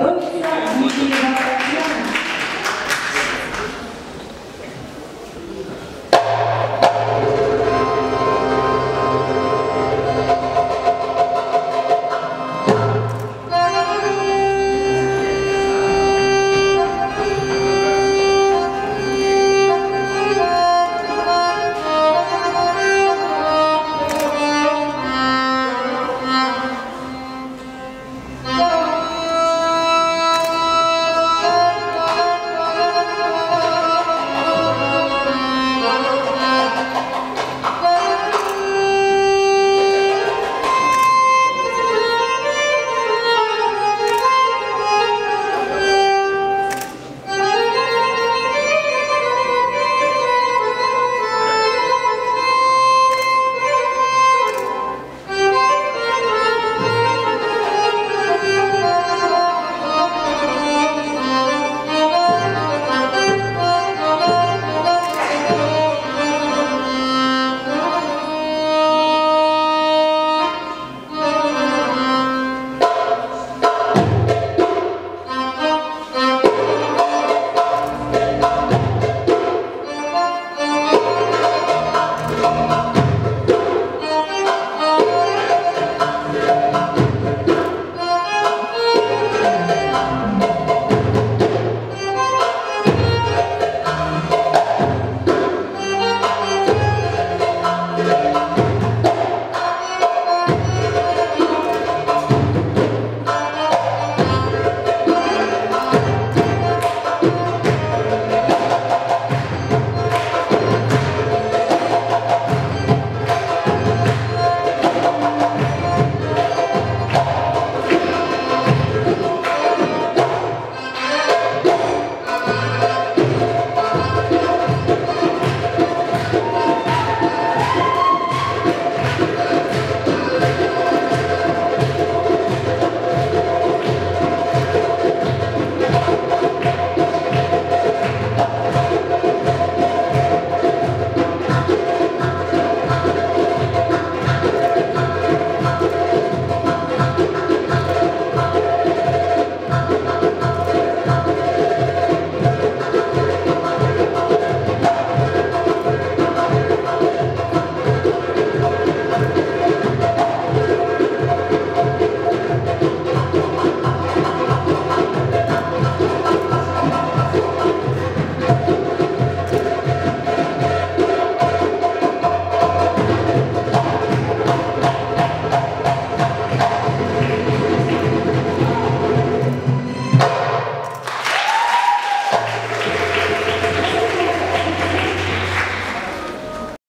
Doce Avenida.